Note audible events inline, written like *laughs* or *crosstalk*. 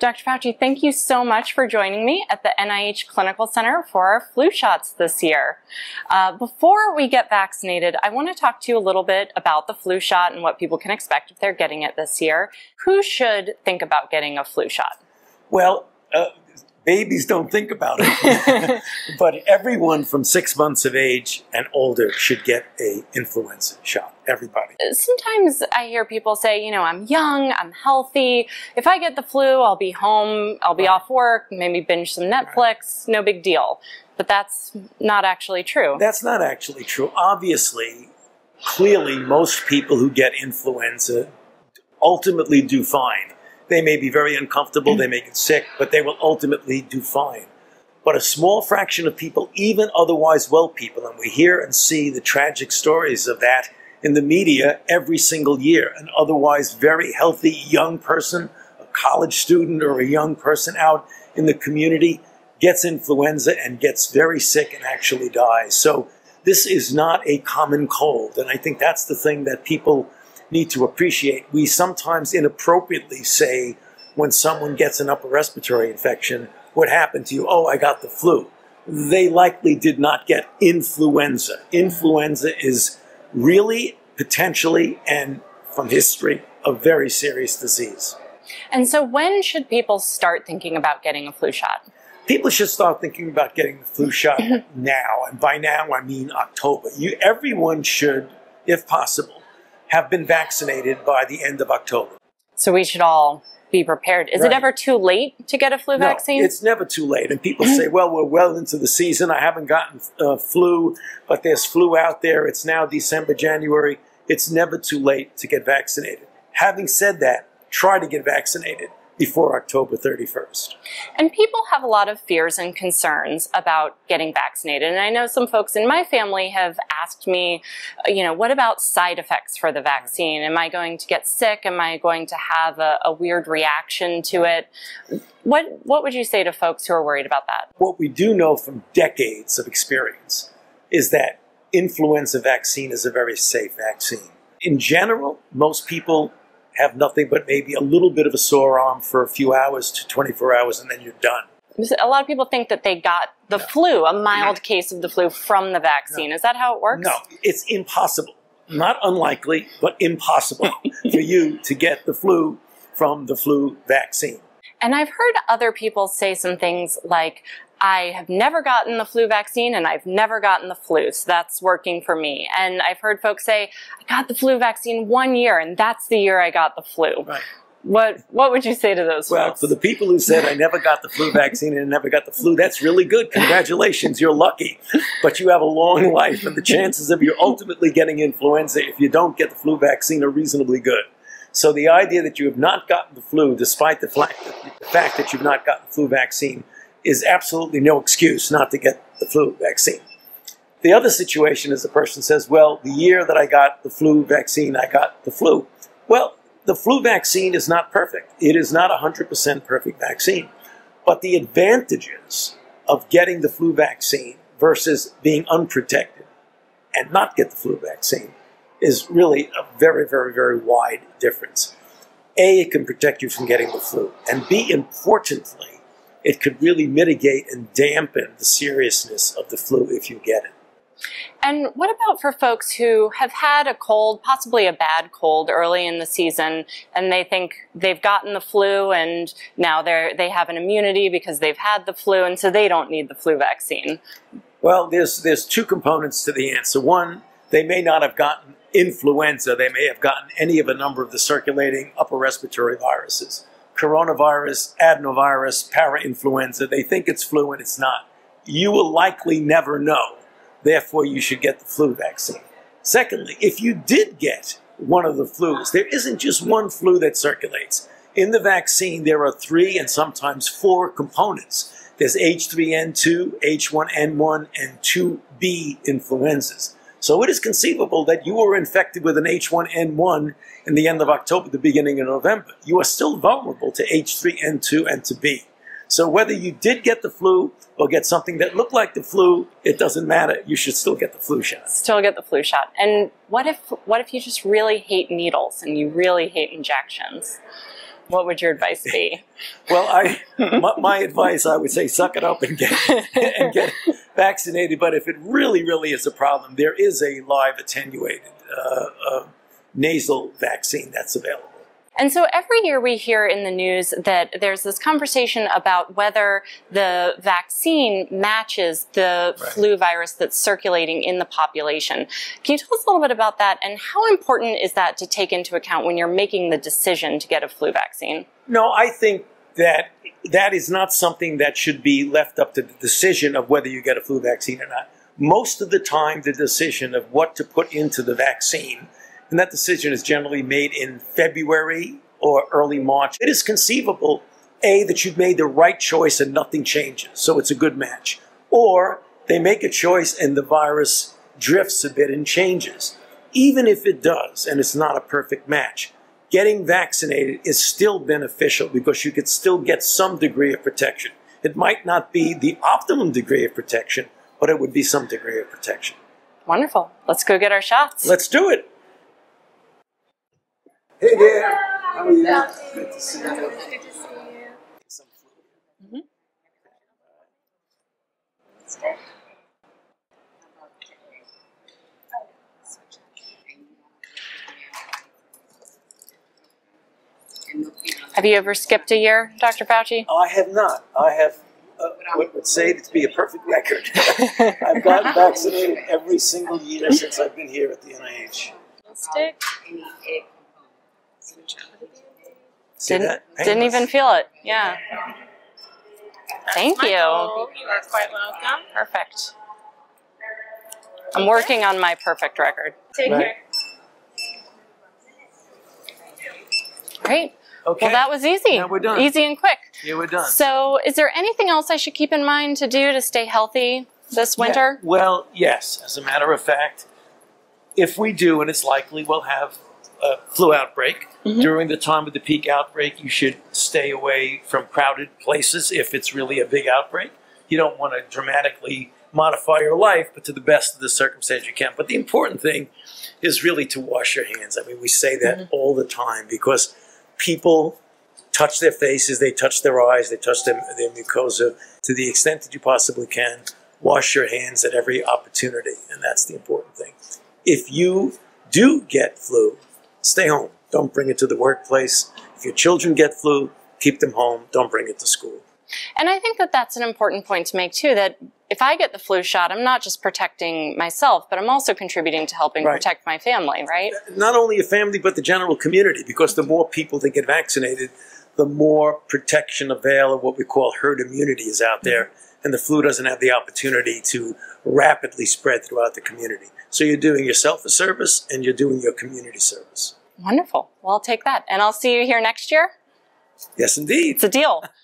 Dr. Fauci, thank you so much for joining me at the NIH Clinical Center for our flu shots this year. Uh, before we get vaccinated, I want to talk to you a little bit about the flu shot and what people can expect if they're getting it this year. Who should think about getting a flu shot? Well, uh, babies don't think about it, *laughs* but everyone from six months of age and older should get a influenza shot. Everybody. Sometimes I hear people say, you know, I'm young, I'm healthy. If I get the flu, I'll be home, I'll be right. off work, maybe binge some Netflix, right. no big deal. But that's not actually true. That's not actually true. Obviously, clearly, most people who get influenza ultimately do fine they may be very uncomfortable, they may get sick, but they will ultimately do fine. But a small fraction of people, even otherwise well people, and we hear and see the tragic stories of that in the media every single year, an otherwise very healthy young person, a college student or a young person out in the community gets influenza and gets very sick and actually dies. So this is not a common cold. And I think that's the thing that people need to appreciate. We sometimes inappropriately say when someone gets an upper respiratory infection, what happened to you? Oh, I got the flu. They likely did not get influenza. Influenza is really potentially and from history a very serious disease. And so when should people start thinking about getting a flu shot? People should start thinking about getting the flu shot *laughs* now. And by now, I mean October. You, everyone should, if possible, have been vaccinated by the end of October. So we should all be prepared. Is right. it ever too late to get a flu no, vaccine? It's never too late. And people say, well, we're well into the season. I haven't gotten uh, flu, but there's flu out there. It's now December, January. It's never too late to get vaccinated. Having said that, try to get vaccinated before October 31st. And people have a lot of fears and concerns about getting vaccinated. And I know some folks in my family have asked me, you know, what about side effects for the vaccine? Am I going to get sick? Am I going to have a, a weird reaction to it? What, what would you say to folks who are worried about that? What we do know from decades of experience is that influenza vaccine is a very safe vaccine. In general, most people have nothing but maybe a little bit of a sore arm for a few hours to 24 hours, and then you're done. A lot of people think that they got the no. flu, a mild no. case of the flu from the vaccine. No. Is that how it works? No, it's impossible. Not unlikely, but impossible *laughs* for you to get the flu from the flu vaccine. And I've heard other people say some things like, I have never gotten the flu vaccine and I've never gotten the flu, so that's working for me. And I've heard folks say, I got the flu vaccine one year and that's the year I got the flu. Right. What what would you say to those well, folks? for the people who said I never got the flu vaccine and never got the flu, that's really good. Congratulations, you're lucky. But you have a long life and the chances of you ultimately getting influenza if you don't get the flu vaccine are reasonably good. So the idea that you have not gotten the flu, despite the fact that you've not gotten the flu vaccine, is absolutely no excuse not to get the flu vaccine. The other situation is the person says, well, the year that I got the flu vaccine, I got the flu. Well, the flu vaccine is not perfect. It is not a 100% perfect vaccine. But the advantages of getting the flu vaccine versus being unprotected and not get the flu vaccine is really a very, very, very wide difference. A, it can protect you from getting the flu. And B, importantly, it could really mitigate and dampen the seriousness of the flu if you get it. And what about for folks who have had a cold, possibly a bad cold early in the season, and they think they've gotten the flu and now they're, they have an immunity because they've had the flu and so they don't need the flu vaccine? Well, there's, there's two components to the answer. One, they may not have gotten influenza. They may have gotten any of a number of the circulating upper respiratory viruses coronavirus, adenovirus, parainfluenza. They think it's flu and it's not. You will likely never know. Therefore, you should get the flu vaccine. Secondly, if you did get one of the flus, there isn't just one flu that circulates. In the vaccine, there are three and sometimes four components. There's H3N2, H1N1, and 2B influenzas. So it is conceivable that you were infected with an H1N1 in the end of October, the beginning of November. You are still vulnerable to H3N2 and to B. So whether you did get the flu or get something that looked like the flu, it doesn't matter. You should still get the flu shot. Still get the flu shot. And what if what if you just really hate needles and you really hate injections? what would your advice be? *laughs* *laughs* Well, I my, my advice I would say suck it up and get *laughs* and get vaccinated. But if it really, really is a problem, there is a live attenuated uh, uh, nasal vaccine that's available. And so every year we hear in the news that there's this conversation about whether the vaccine matches the Right. flu virus that's circulating in the population. Can you tell us a little bit about that and how important is that to take into account when you're making the decision to get a flu vaccine? No, I think that that is not something that should be left up to the decision of whether you get a flu vaccine or not. Most of the time, the decision of what to put into the vaccine, and that decision is generally made in February or early March. It is conceivable, A, that you've made the right choice and nothing changes, so it's a good match. Or they make a choice and the virus drifts a bit and changes. Even if it does, and it's not a perfect match, getting vaccinated is still beneficial because you could still get some degree of protection. It might not be the optimum degree of protection, but it would be some degree of protection. Wonderful. Let's go get our shots. Let's do it. Hey there. How are you? Good to see you. Have you ever skipped a year, Dr. Fauci? I have not. I have uh, what would say to be a perfect record. *laughs* I've gotten vaccinated every single year since I've been here at the NIH. Stick. See Didn't, didn't even feel it. Yeah. Thank you. You are quite welcome. Perfect. I'm working on my perfect record. Take Right. care. Great. Okay. Well, that was easy. Now we're done. Easy and quick. Yeah, we're done. So, is there anything else I should keep in mind to do to stay healthy this winter? Yeah, well, yes. As a matter of fact, if we do, and it's likely we'll have flu outbreak Mm-hmm. during the time of the peak outbreak, you should stay away from crowded places if it's really a big outbreak. You don't want to dramatically modify your life, but to the best of the circumstance you can. But the important thing is really to wash your hands. I mean, we say that Mm-hmm. all the time because people touch their faces, they touch their eyes, they touch their, their mucosa. To the extent that you possibly can, wash your hands at every opportunity, and that's the important thing. If you do get flu, stay home. Don't bring it to the workplace. If your children get flu, keep them home. Don't bring it to school. And I think that that's an important point to make too that if I get the flu shot, I'm not just protecting myself, but I'm also contributing to helping Right. protect my family, right? Not only your family, but the general community, because the more people that get vaccinated, the more protection avail of what we call herd immunity is out there, mm-hmm. And the flu doesn't have the opportunity to rapidly spread throughout the community. So you're doing yourself a service, and you're doing your community service. Wonderful. Well, I'll take that. And I'll see you here next year. Yes, indeed. It's a deal. *laughs*